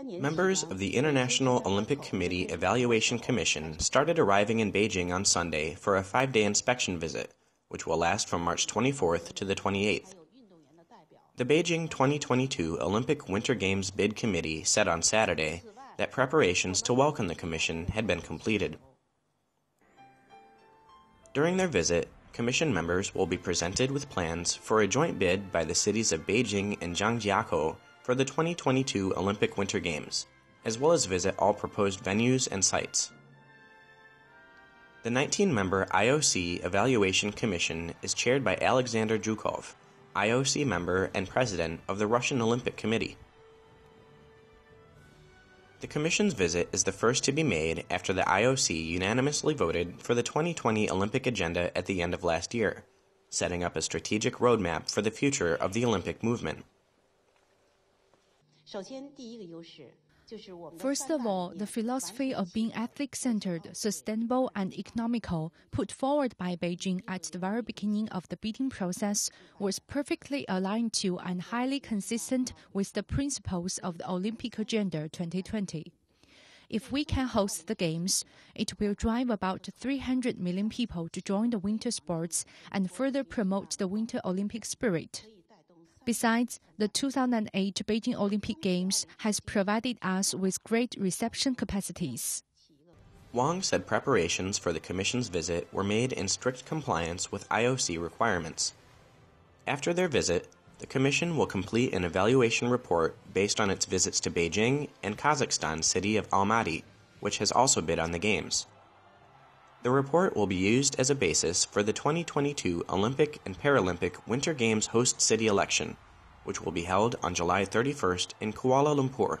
Members of the International Olympic Committee Evaluation Commission started arriving in Beijing on Sunday for a five day inspection visit, which will last from March 24th to the 28th. The Beijing 2022 Olympic Winter Games Bid Committee said on Saturday that preparations to welcome the Commission had been completed. During their visit, Commission members will be presented with plans for a joint bid by the cities of Beijing and Zhangjiakou for the 2022 Olympic Winter Games, as well as visit all proposed venues and sites. The 19 member IOC Evaluation Commission is chaired by Alexander Zhukov, IOC member and president of the Russian Olympic Committee. The Commission's visit is the first to be made after the IOC unanimously voted for the 2020 Olympic agenda at the end of last year, setting up a strategic roadmap for the future of the Olympic movement. First of all, the philosophy of being athlete centered, sustainable, and economical put forward by Beijing at the very beginning of the bidding process was perfectly aligned to and highly consistent with the principles of the Olympic Agenda 2020. If we can host the Games, it will drive about 300 million people to join the winter sports and further promote the Winter Olympic spirit. Besides, the 2008 Beijing Olympic Games has provided us with great reception capacities. Wang said preparations for the Commission's visit were made in strict compliance with IOC requirements. After their visit, the Commission will complete an evaluation report based on its visits to Beijing and Kazakhstan's city of Almaty, which has also bid on the Games. The report will be used as a basis for the 2022 Olympic and Paralympic Winter Games host city election, which will be held on July 31st in Kuala Lumpur.